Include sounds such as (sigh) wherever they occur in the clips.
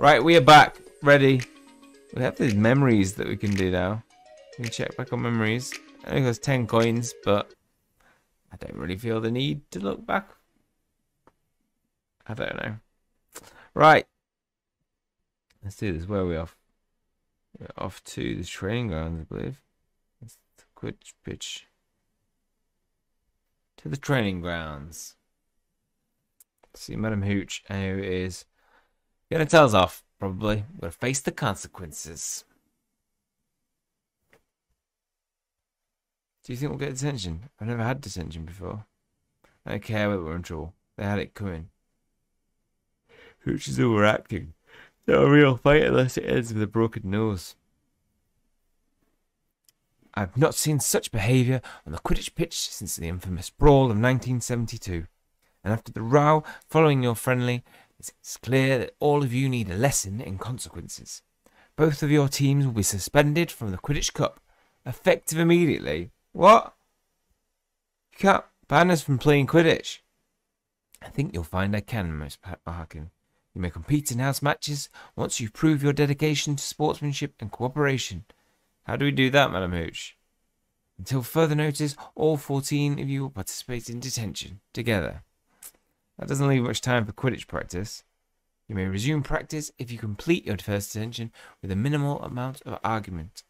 Right, we are back. Ready. We have these memories that we can do now. We can check back on memories. I think there's 10 coins, but I don't really feel the need to look back. I don't know. Right. Let's do this. Where are we off? We're off to the training grounds, I believe. Let's quit pitch. To the training grounds. See Madam Hooch, who is gonna tell us off, probably. Gonna face the consequences. Do you think we'll get detention? I've never had detention before. I don't care whether we're in trouble. They had it coming. Hooch is overacting. Not a real fight unless it ends with a broken nose. I've not seen such behaviour on the Quidditch pitch since the infamous brawl of 1972. And after the row following your friendly, it's clear that all of you need a lesson in consequences. Both of your teams will be suspended from the Quidditch Cup, effective immediately. What? You can't ban us from playing Quidditch. I think you'll find I can, Miss Parkin. You may compete in house matches once you prove your dedication to sportsmanship and cooperation. How do we do that, Madam Hooch? Until further notice, all 14 of you will participate in detention together. That doesn't leave much time for Quidditch practice. You may resume practice if you complete your first detention with a minimal amount of argument.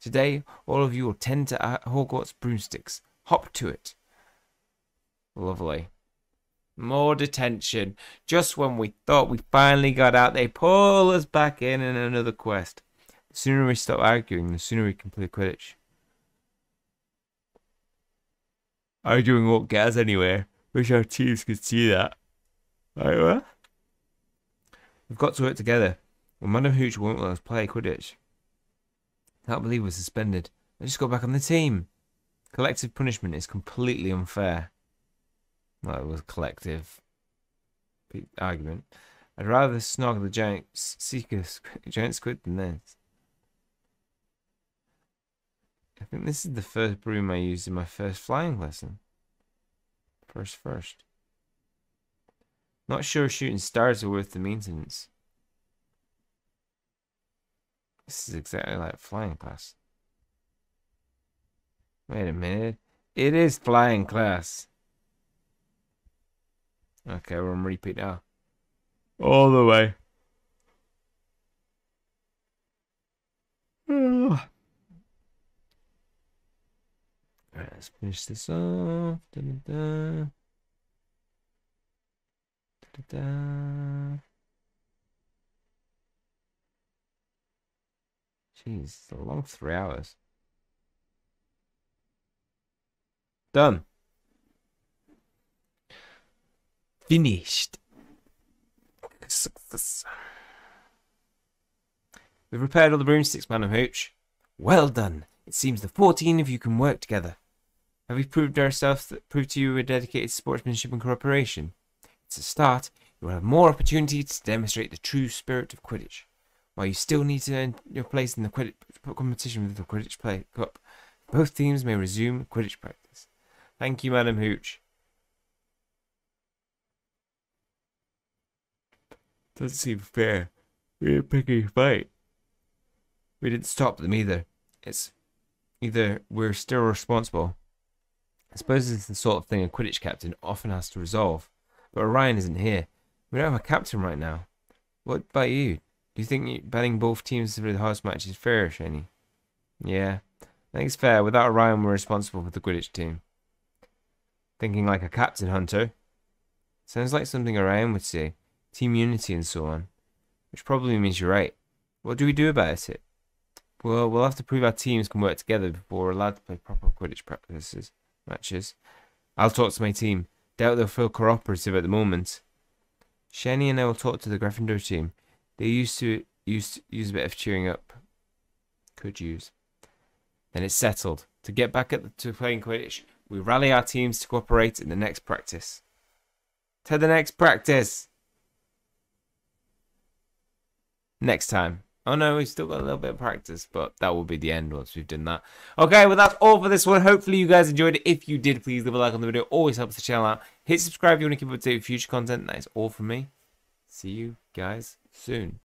Today, all of you will tend to uh, Hogwarts broomsticks. Hop to it. Lovely. More detention. Just when we thought we finally got out, they pull us back in in another quest. The sooner we stop arguing, the sooner we can play Quidditch. Arguing won't get us anywhere. Wish our teams could see that. Right, what? We've got to work together. Well, Madam Hooch won't let us play Quidditch. Can't believe we're suspended. I just got back on the team. Collective punishment is completely unfair. Well, it was collective argument. I'd rather snog the giant seeker giant squid than this. I think this is the first broom I used in my first flying lesson. First, first. Not sure shooting stars are worth the maintenance. This is exactly like flying class. Wait a minute. It is flying class. Okay, we're on repeat now. All the way. (sighs) (sighs) let's finish this off. Da -da -da. Jeez, it's a long three hours. Done. Finished. Success. We've repaired all the broomsticks, Madam Hooch. Well done. It seems the 14 of you can work together. Have we proved ourselves proved to you we're dedicated to sportsmanship and cooperation? It's a start. You will have more opportunity to demonstrate the true spirit of Quidditch. While you still need to earn your place in the Quidditch competition with the Quidditch Play Cup, both teams may resume Quidditch practice. Thank you, Madam Hooch. Doesn't seem fair. We didn't pick a fight. We didn't stop them either. It's either we're still responsible. I suppose it's the sort of thing a Quidditch captain often has to resolve. But Orion isn't here. We don't have a captain right now. What about you? Do you think banning both teams for the house match is fair, Shani? Yeah, I think it's fair. Without Orion, we're responsible for the Quidditch team. Thinking like a captain, Hunter. Sounds like something Orion would say. Team unity and so on. Which probably means you're right. What do we do about it? Well, we'll have to prove our teams can work together before we're allowed to play proper Quidditch practices matches. I'll talk to my team. Doubt they'll feel cooperative at the moment. Shani and I will talk to the Gryffindor team. They used to use use a bit of cheering up. Could use. Then it's settled. To get back at the, to playing Quidditch, we rally our teams to cooperate in the next practice. To the next practice. Next time. Oh no, we've still got a little bit of practice, but that will be the end once we've done that. Okay, well that's all for this one. Hopefully you guys enjoyed it. If you did, please leave a like on the video. Always helps the channel out. Hit subscribe if you want to keep up to date with future content. That is all from me. See you guys soon.